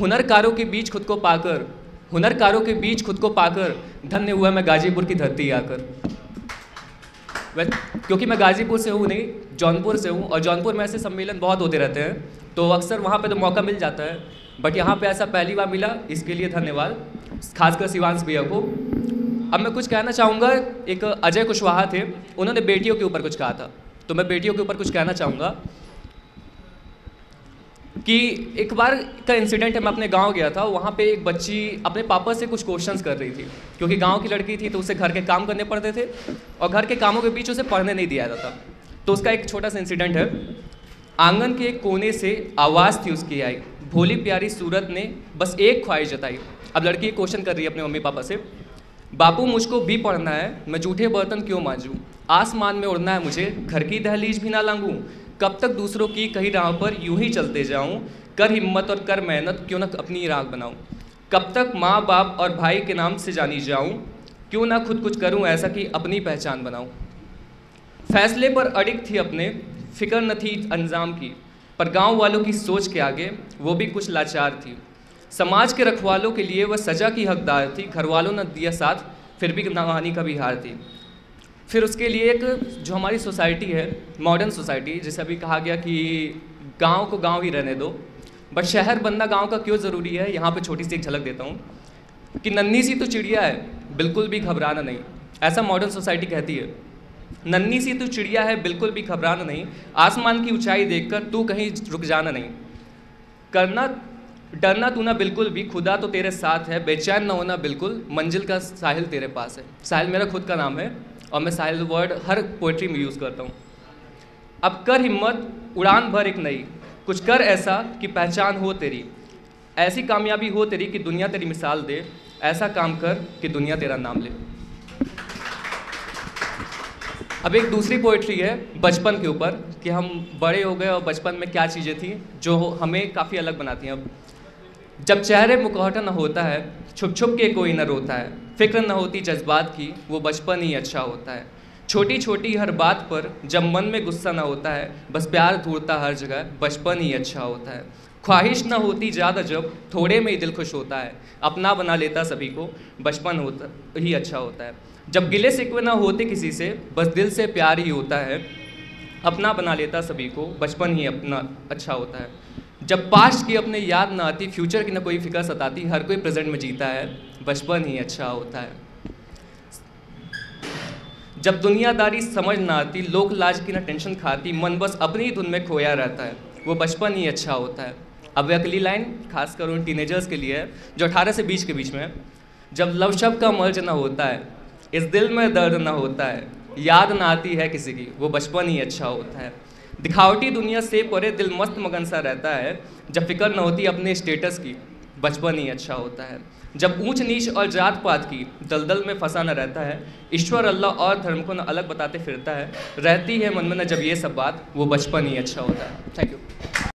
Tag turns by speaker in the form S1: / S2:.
S1: हुनरकारों के बीच खुद को पाकर, हुनरकारों के बीच खुद को पाकर धन्य हुआ मैं गाजीपुर की धरती आकर। क्योंकि मैं गाजीपुर से हूँ नहीं, जौनपुर से हूँ और जौनपुर में ऐसे सम्मेलन बहुत होते रहते हैं तो अक्सर वहाँ पे तो मौका मिल जाता है। बट यहाँ पे ऐसा पहली बार मिला, इसके लिए धन्यवाद, खासकर शिवांश भैया को। अब मैं कुछ कहना चाहूँगा, एक अजय कुशवाहा थे, उन्होंने बेटियों के ऊपर कुछ कहा था। तो मैं बेटियों के ऊपर कुछ कहना चाहूँगा। कि एक बार का इंसिडेंट है मैं अपने गाँव गया था, वहाँ पे एक बच्ची अपने पापा से कुछ क्वेश्चंस कर रही थी, क्योंकि गाँव की लड़की थी तो उसे घर के काम करने पड़ते थे और घर के कामों के बीच उसे पढ़ने नहीं दिया जाता तो उसका एक छोटा सा इंसिडेंट है। आँगन के एक कोने से आवाज़ थी उसकी आई। भोली प्यारी सूरत ने बस एक ख्वाहिश जताई। अब लड़की क्वेश्चन कर रही है अपने मम्मी पापा से। बापू, मुझको भी पढ़ना है, मैं जूठे बर्तन क्यों मांझूँ? आसमान में उड़ना है मुझे, घर की दहलीज भी ना लांगूँ। कब तक दूसरों की कही राह पर यूँ ही चलते जाऊँ? कर हिम्मत और कर मेहनत, क्यों ना अपनी राह बनाऊँ? कब तक माँ, बाप और भाई के नाम से जानी जाऊँ? क्यों ना खुद कुछ करूँ ऐसा कि अपनी पहचान बनाऊँ? फैसले पर अडिग थी अपने, फ़िक्र न थी अंजाम की, पर गाँव वालों की सोच के आगे वो भी कुछ लाचार थी। समाज के रखवालों के लिए वह सजा की हकदार थी घर वालों ने दिया साथ, फिर भी नवानी का भी हार थी। फिर उसके लिए एक जो हमारी सोसाइटी है मॉडर्न सोसाइटी जिसे अभी कहा गया कि गाँव को गाँव ही रहने दो बट शहर बनना गाँव का क्यों ज़रूरी है, यहाँ पे छोटी सी एक झलक देता हूँ, कि नन्ही सी तो चिड़िया है, बिल्कुल भी घबराना नहीं, ऐसा मॉडर्न सोसाइटी कहती है। नन्ही सी तो चिड़िया है, बिल्कुल भी घबराना नहीं, आसमान की ऊंचाई देखकर तू कहीं रुक जाना नहीं। करना, डरना तू ना बिल्कुल भी, खुदा तो तेरे साथ है, बेचैन ना होना बिल्कुल, मंजिल का साहिल तेरे पास है। साहिल मेरा खुद का नाम है और मैं साहिल वर्ड हर पोइट्री में यूज़ करता हूँ। अब कर हिम्मत, उड़ान भर एक नई। कुछ कर ऐसा कि पहचान हो तेरी। ऐसी कामयाबी हो तेरी कि दुनिया तेरी मिसाल दे। ऐसा काम कर कि दुनिया तेरा नाम ले। अब एक दूसरी पोइट्री है, बचपन के ऊपर, कि हम बड़े हो गए और बचपन में क्या चीज़ें थी, जो हमें काफ़ी अलग बनाती हैं। अब जब चेहरे मुखौटा न होता है छुप छुप के कोई न रोता है फ़िक्र न होती जज्बात की, वो बचपन ही अच्छा होता है। छोटी छोटी हर बात पर जब मन में गुस्सा ना होता है, बस प्यार ढूंढता हर जगह, बचपन ही अच्छा होता है। ख्वाहिश ना होती ज़्यादा जब थोड़े में ही दिल खुश होता है। अपना बना लेता सभी को, बचपन होता ही अच्छा होता है। जब गिले सिकवे ना होते किसी से, बस दिल से प्यार ही होता है। अपना बना लेता सभी को, बचपन ही अपना अच्छा होता है। जब पास्ट की अपने याद ना आती, फ्यूचर की ना कोई फ़िक्र सताती, हर कोई प्रेजेंट में जीता है। बचपन ही अच्छा होता है। जब दुनियादारी समझ ना आती, लोक लाज की ना टेंशन खाती, मन बस अपनी ही धुन में खोया रहता है। वो बचपन ही अच्छा होता है। अब अगली लाइन, खासकर उन टीनेजर्स के लिए है, जो 18 से 20 के बीच में जब लव शब्द का मर्ज ना होता है, इस दिल में दर्द ना होता है, याद ना आती है किसी की, वो बचपन ही अच्छा होता है। दिखावटी दुनिया से परे दिल मस्त मगन सा रहता है, जब फ़िक्र न होती अपने स्टेटस की। बचपन ही अच्छा होता है। जब ऊंच, नीच और जात पात की दलदल में फंसा न रहता है, ईश्वर अल्लाह और धर्म को न अलग बताते फिरता है, रहती है मन में न जब ये सब बात, वो बचपन ही अच्छा होता है। Thank you